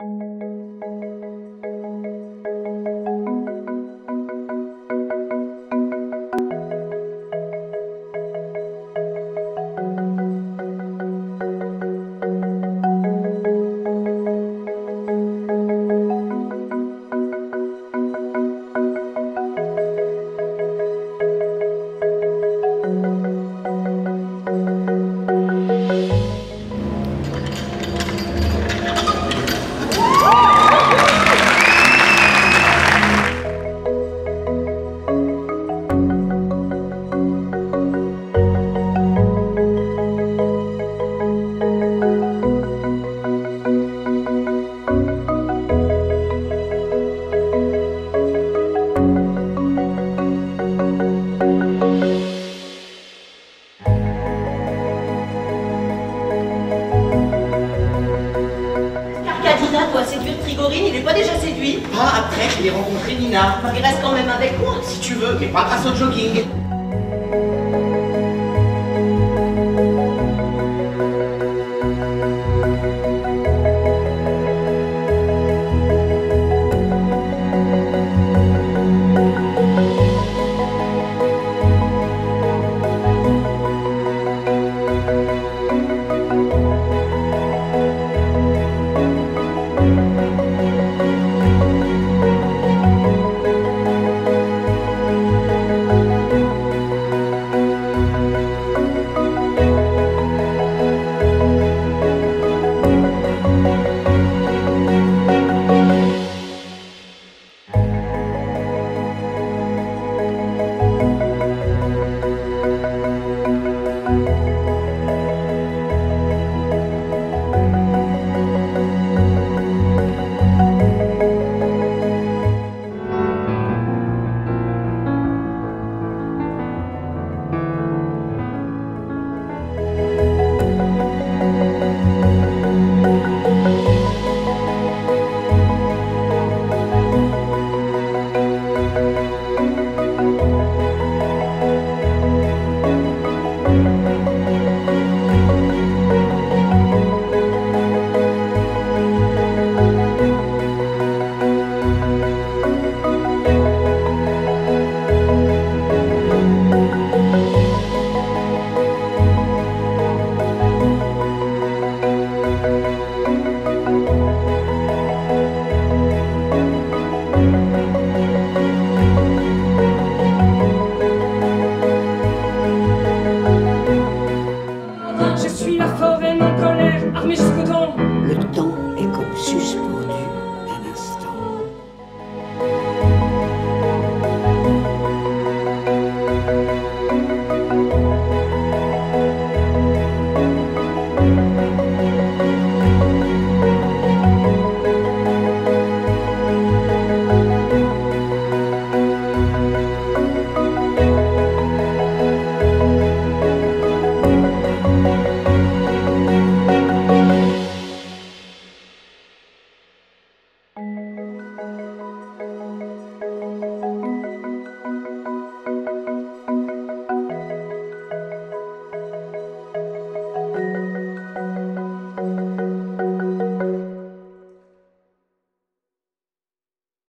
you séduire Trigorine, il est pas déjà séduit Pas après qu'il ait rencontré Nina. Il reste quand même avec moi. Si tu veux, mais pas grâce au jogging.